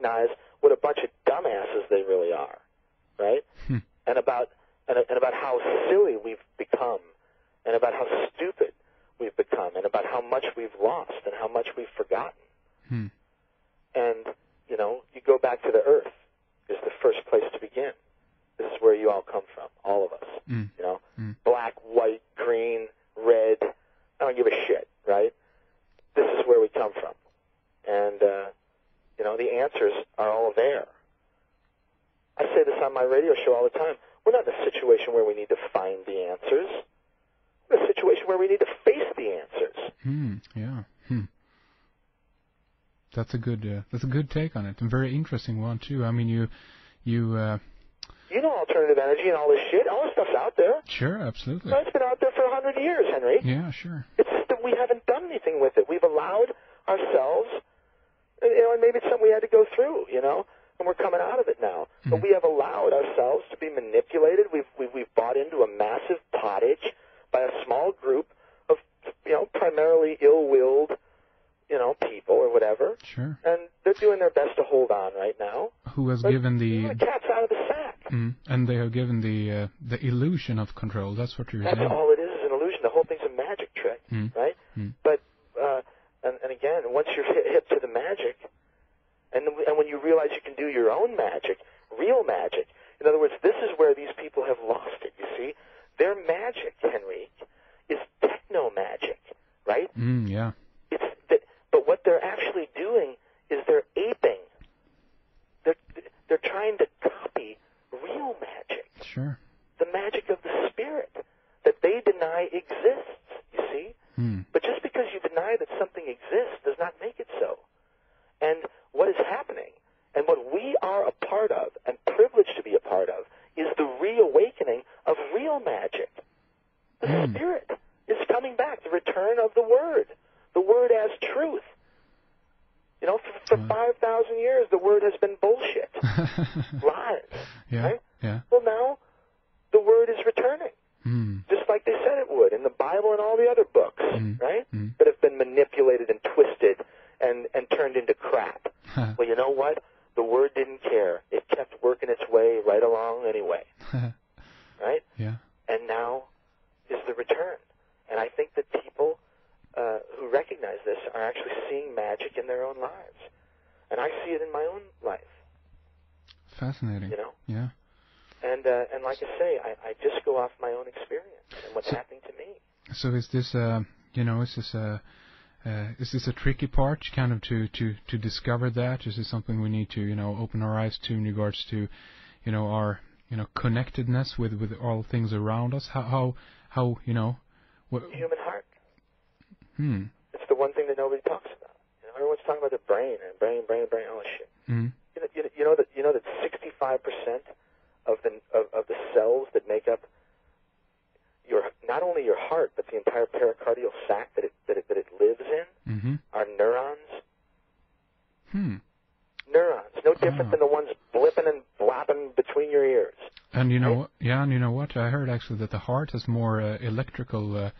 recognize what a bunch of dumbasses they really are, right? Hmm. And about and, and about how silly we've become, and about how stupid we've become, and about how much we've lost and how much we've forgotten. Hmm. And you know, you go back to the earth is the first place to begin. This is where you all come from, all of us. Mm. You know, Mm. black, white, green, red. I don't give a shit, right? This is where we come from, and uh, you know, the answers are all there. I say this on my radio show all the time. We're not in a situation where we need to find the answers. We're in a situation where we need to face the answers. Hmm. Yeah. Hmm. That's a good. Uh, that's a good take on it, and very interesting one too. I mean, you, you. Uh, You know alternative energy and all this shit. All this stuff's out there. sure, absolutely. Well, It's been out there for a hundred years, Henrik. Yeah, sure. It's just that we haven't done anything with it. We've allowed ourselves, you know, and maybe it's something we had to go through, you know, and we're coming out of it now. But Mhm. we have allowed ourselves to be manipulated. We've, we've we've bought into a massive pottage by a small group of, you know, primarily ill-willed, you know, people or whatever, Sure. and they're doing their best to hold on right now. Who has But given the the? cat's out of the sack. Mm, and they have given the uh, the illusion of control. That's what you're That's saying. all it is, is an illusion. The whole thing's a magic trick, Mm. right? Mm. But uh, and, and again, once you're hip, hip to the magic, and and when you can do your own magic, real magic. In other words, this is where these people have lost it. You see, their magic, Henrik, is techno magic, right? Mm, yeah. It's that, but what they're actually doing is they're aping. They're they're trying to copy real magic Sure. the magic of the spirit that they deny exists, you see? Hmm. But just because you deny that something exists does not make it so. And what is happening, and what we are a part of, and privileged to be a part of, is the reawakening of real magic. Hmm. spirit is coming back, the return of the word, the word as truth. You know, for, for Wow. 5,000 years, the word has been bullshit, lies. yeah. right? Yeah. Well, now the word is returning, Hmm. just like they said it would in the Bible and all the other books, Mm. right? Mm. That have been manipulated and twisted and and turned into crap. Well, you know what? The word didn't care. It kept working its way right along anyway, right? yeah. And now is the return. And I think that people uh, who recognize this are actually seeing magic in their own lives. And I see it in my own life, Fascinating. you know? Yeah. And uh, and like I say, I, I just go off my own experience and what's So- happening to me. So is this uh you know is this a uh, is this a tricky part kind of to, to, to discover that? Is this something we need to you know open our eyes to in regards to you know our you know connectedness with, with all things around us? How how, how you know what? Human heart. Hmm. It's the one thing that nobody talks about. Everyone's talking about the brain and brain, brain, brain, all this shit. Hmm. You know, you know, you know that you know that 65 percent of the of, of the cells that make up your not only your heart but the entire pericardial sac that it that it, that it lives in Mm-hmm. are neurons. Hmm. Neurons, no different Ah. than the ones blipping and blapping between your ears. And you know Right. what? Yeah, and you know what? I heard actually that the heart has more uh, electrical uh,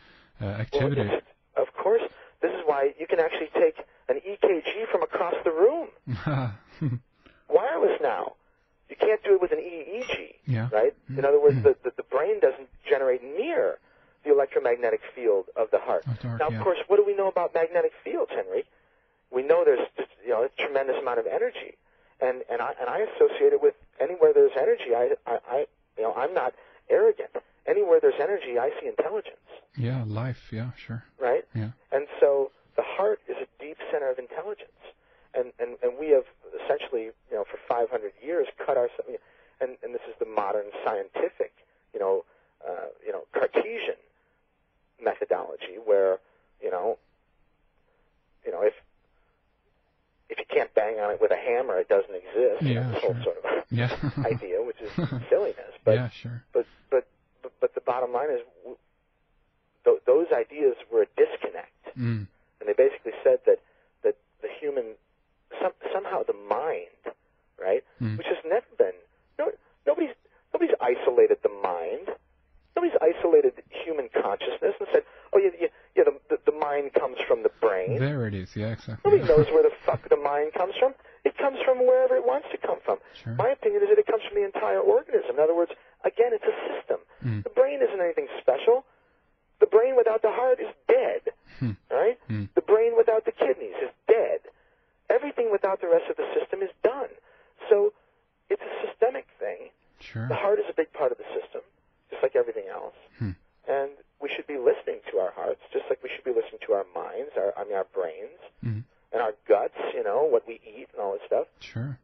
uh, activity. it's- of course, this is why you can actually take an EKG from across the room, wireless now. You can't do it with an EEG, yeah. right? Mm. In other words, Mm. the, the, the brain doesn't generate near the electromagnetic field of the heart. Heart, now, yeah. of course, what do we know about magnetic fields, Henrik? We know there's just, you know a tremendous amount of energy, and and I and I associate it with anywhere there's energy. I I, I you know I'm not arrogant. Anywhere there's energy, I see intelligence, Yeah, life. Yeah, sure. right? Yeah. And so the heart is a deep center of intelligence. And, and, and we have essentially, you know, for 500 years cut ourselves, and, and this is the modern scientific, you know, uh, you know, Cartesian methodology where, you know, you know, if, if you can't bang on it with a hammer, it doesn't exist. You know, Yeah, this whole sort of Yeah. idea, which is silliness. But, yeah, sure. but, but, but, but the bottom line is w- th- those ideas were a disconnect Mm. and they basically said that that the human some, somehow the mind, right, Mm. which has never been no nobody's nobody's isolated the mind, nobody's isolated human consciousness and said, oh yeah, yeah, yeah the, the the mind comes from the brain. There it is. Yeah, exactly. Nobody knows where the fuck the mind comes from. It comes from wherever it wants to come from. Sure. My opinion is that it comes from the entire organism. In other words, again, it's a system. Mm. The brain isn't anything special. The brain without the heart is dead. Hmm. Right? Mm. The brain without the kidneys is dead. Everything without the rest of the system is done. So it's a systemic thing. Sure. The heart is a big part of the system, just like everything else. Hmm. And we should be listening to our hearts, just like we should be listening to our minds, our I mean our brains, Mm. and our guts. You know what we eat and all this stuff. Sure.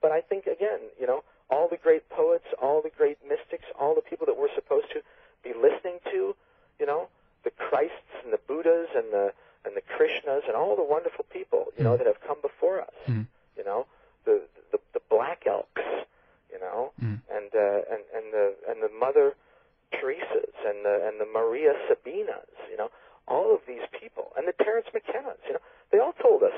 But I think again, you know, all the great poets, all the great mystics, all the people that we're supposed to be listening to, you know, the Christs and the Buddhas and the and the Krishnas and all the wonderful people, you know, Mm. that have come before us. Mm. You know, the the, the black elks, you know, Mm. and uh, and and the and the Mother Teresa's and the and the Maria Sabinas, you know, all of these people and the Terence McKennas, you know, they all told us,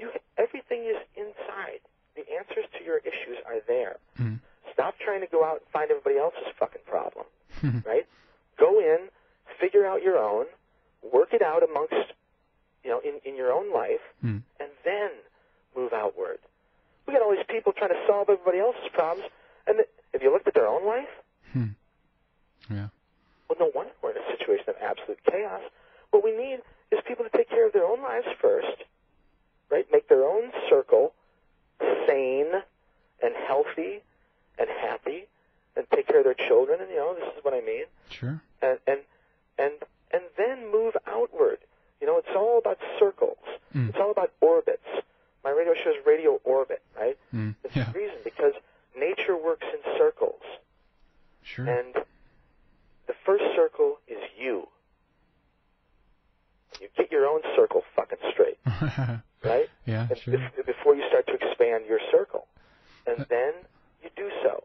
you everything is inside. The answers to your issues are there. Mm. Stop trying to go out and find everybody else's fucking problem, Hmm. right? Go in, figure out your own, work it out amongst, you know, in in your own life, Mm. and then move outward. We got all these people trying to solve everybody else's problems, and th- if you looked at their own life, Hmm. Yeah. Well, no wonder we're in a situation of absolute chaos. What we need is people to take care of their own lives first, right? Make their own circle sane and healthy and happy, and take care of their children. And you know, this is what I mean. Sure. And and and and then move outward. You know, it's all about circles. Mm. It's all about orbits. My radio show is RadiOrbit, right? Mm. It's Yeah. the reason because nature works in circles. Sure. And the first circle is you. You get your own circle fucking straight, right? yeah. And Sure. bef- before you start to expand your circle. And Uh, then you do so.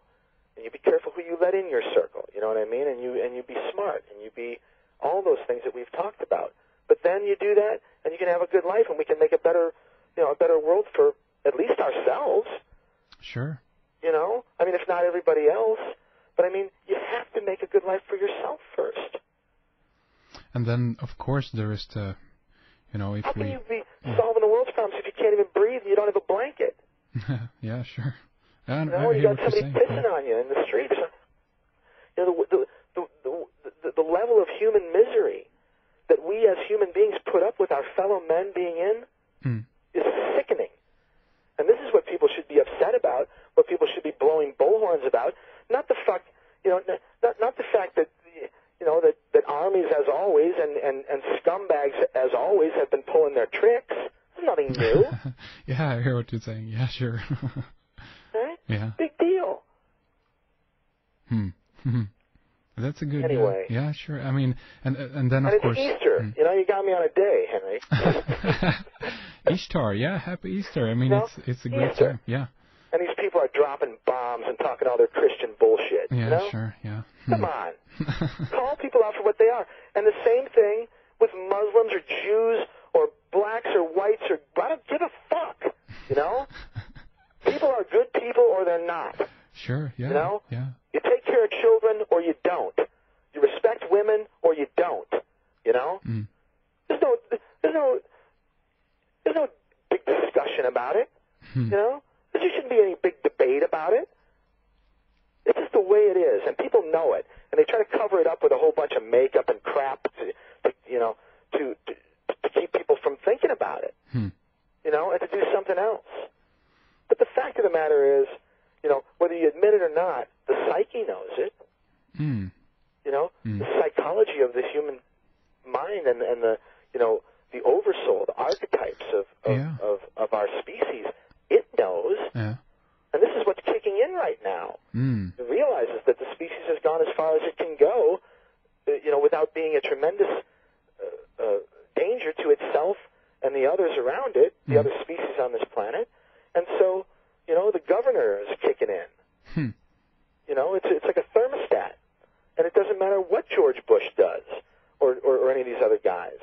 And you be careful who you let in your circle, you know what I mean? And you and you be smart and you be all those things that we've talked about. But then you do that and you can have a good life and we can make a better you know, a better world for at least ourselves, Sure. you know? I mean if not everybody else. But I mean, you have to make a good life for yourself first. And then, of course, there is the, you know, if How can we, you be solving the world's problems if you can't even breathe and you don't have a blanket? yeah, sure. And You I know, you hear got somebody saying. pissing on you in the street. Or something. You know, the, the, the, the, the level of human misery that we as human beings put up with our fellow men being in Mm. is sickening. And this is what people should be upset about, what people should be blowing bullhorns about. Not the fact, you know, not, not the fact that, you know, that, that armies as always and, and, and scumbags as always have been pulling their tricks. There's nothing new, yeah, I hear what you're saying. Yeah, sure. right? yeah. Big deal. Hmm. Hmm. That's a good. uh, Anyway. yeah, sure. I mean, and and then And of it's course. Easter. Mm. You know, you got me on a day, Henrik. Ishtar, yeah, happy Easter. I mean, No, it's it's a great Easter. time. Yeah, and these people are dropping bombs and talking all their Christian bullshit. yeah, you know? sure, yeah. Come Hmm. on. Call people out for what they are. And the same thing with Muslims or Jews or blacks or whites or I don't give a fuck. You know? people are good people or they're not. sure, yeah, You know? yeah, You take care of children or you don't. You respect women or you don't. You know? Mm. There's no there's no there's no big discussion about it. Hmm. You know? There shouldn't be any big debate about it. It's just the way it is, and people know it, and they try to cover it up with a whole bunch of makeup and crap, to, to you know, to, to to keep people from thinking about it, Hmm. you know, and to do something else. But the fact of the matter is, you know, whether you admit it or not, the psyche knows it. Hmm. You know, Mm. the psychology of the human mind and and the you know the oversoul, the archetypes of of, Yeah. of of our species, it knows, Yeah. And this is what's kicking in right now. Hmm. It realizes that the species has gone as far as it can go, uh, you know, without being a tremendous uh, uh, danger to itself and the others around it, the Mm. other species on this planet, and so you know the governor is kicking in. Hmm. You know, it's it's like a thermostat, and it doesn't matter what George Bush does or or, or any of these other guys.